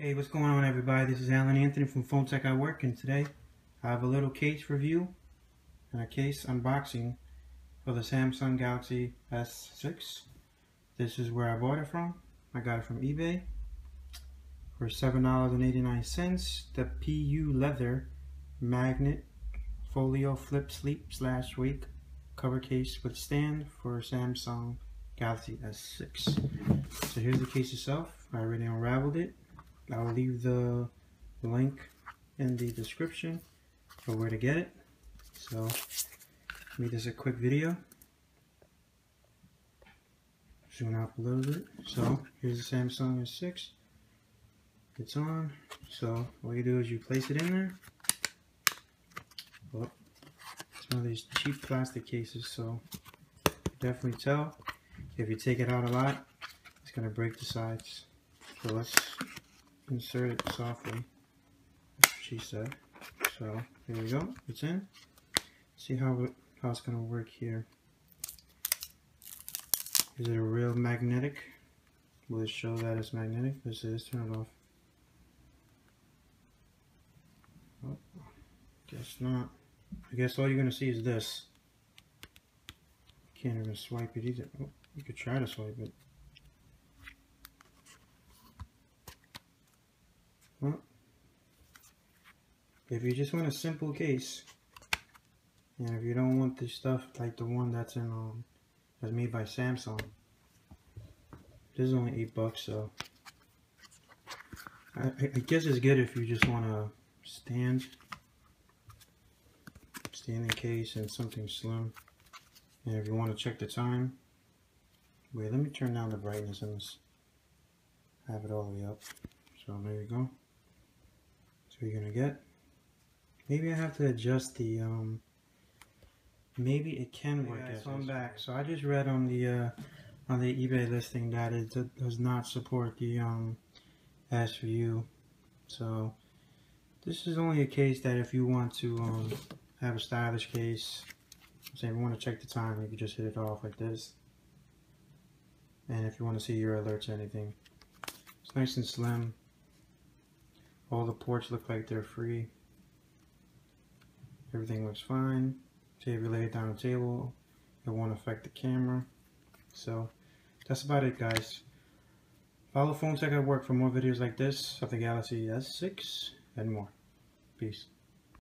Hey, what's going on everybody? This is Alan Anthony from Phone Tech At Work and today I have a little case review and a case unboxing for the Samsung Galaxy S6. This is where I bought it from. I got it from eBay for $7.89. The PU Leather Magnet Folio Flip Sleep Slash Wake cover case with stand for Samsung Galaxy S6. So here's the case itself. I already unraveled it. I'll leave the link in the description for where to get it. So, make this a quick video. Zoom out a little bit. So, here's the Samsung S6. It's on. So, all you do is you place it in there. Oh, it's one of these cheap plastic cases, so definitely tell if you take it out a lot, it's going to break the sides. So let's insert it softly. she said. So here we go. It's in. See how how it's gonna work here. Is it a real magnetic? Will it show that it's magnetic? This is turn it off. Oh, guess not. I guess all you're gonna see is this. Can't even swipe it either. Oh, you could try to swipe it. If you just want a simple case, and if you don't want the stuff like the one that's in um that's made by Samsung, this is only eight bucks. So I, I guess it's good if you just want to stand, standing case and something slim. And if you want to check the time, wait, let me turn down the brightness on this. Have it all the way up. So there you go So you're gonna get. Maybe I have to adjust the, um, maybe it can work. Yeah, so I'm back. So I just read on the, uh, on the eBay listing that it does not support the, um, S-View. So this is only a case that if you want to, um, have a stylish case, say if you want to check the time, you can just hit it off like this. And if you want to see your alerts or anything, it's nice and slim. All the ports look like they're free. Everything looks fine. So if you lay it down on the table, it won't affect the camera. So that's about it guys. Follow Phone Tech at Work for more videos like this of the Galaxy S6 and more. Peace.